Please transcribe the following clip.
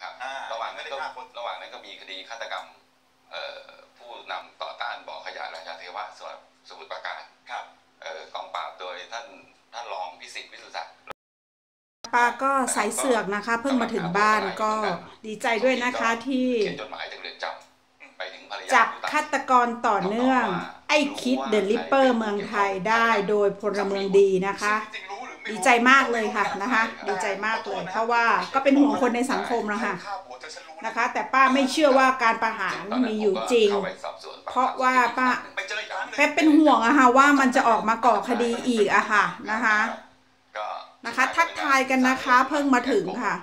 ครับอ่าระหว่างนั้นไม่ก็ได้ฆ่าคน ระหว่างนั้นก็มีคดีฆาตกรรมเอ่อผู้นำต่อต้านบ่อขยะราชาเทวะสมุทรสมุทรปราการครับ เอ่อกองปราบโดยท่านท่านรองพิสิทธิ์วิสุทธิ์ศักดิ์ ป้าก็ใส่เสือกนะคะ เพิ่งมาถึงบ้านก็ดีใจด้วยนะคะที่เขียนจดหมายจากเรือนจำไปถึงภรรยาจับผู้ตาย ฆาตกรต่อเนื่อง ไอ้คิดเดอะลิปเปอร์เมืองไทยได้โดยพลเมืองดีนะคะ จริงๆรู้หรือไม่รู้ ดีใจมากเลยค่ะนะคะ ดีใจมากเลยเพราะว่าก็เป็นห่วงคนในสังคมนะคะฆ่าผัวเธอฉันะคะ แต่ป้าไม่เชื่อว่าการประหารมีอยู่จริง เพราะว่าป้าไปเจออีกครั้งหนึ่งแป๊บเป็นห่วงอะค่ะว่ามันจะออกมาก่อคดีอีกอะค่ะนะคะนะคะ ทักทายกันนะคะ เพิ่งมาถึงค่ะ